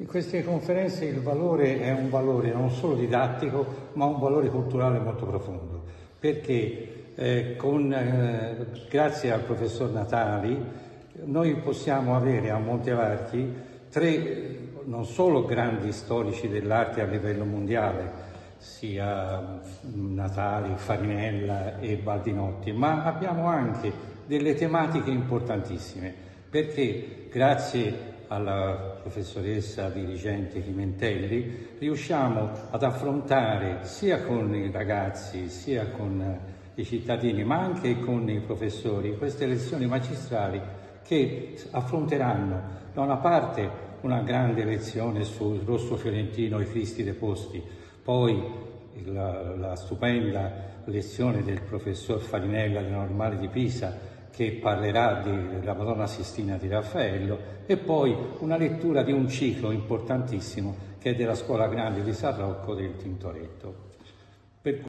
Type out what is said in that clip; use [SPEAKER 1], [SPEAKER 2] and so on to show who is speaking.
[SPEAKER 1] In queste conferenze il valore è un valore non solo didattico, ma un valore culturale molto profondo, perché eh, con, eh, grazie al professor Natali noi possiamo avere a Montevarchi tre non solo grandi storici dell'arte a livello mondiale, sia Natali, Farinella e Baldinotti, ma abbiamo anche delle tematiche importantissime, perché grazie alla professoressa dirigente Pimentelli, riusciamo ad affrontare sia con i ragazzi sia con i cittadini, ma anche con i professori, queste lezioni magistrali che affronteranno da una parte una grande lezione sul rosso fiorentino e i Cristi deposti, poi la, la stupenda lezione del professor Farinella della Normale di Pisa che parlerà della Madonna Sistina di Raffaello e poi una lettura di un ciclo importantissimo che è della Scuola Grande di San Rocco del Tintoretto.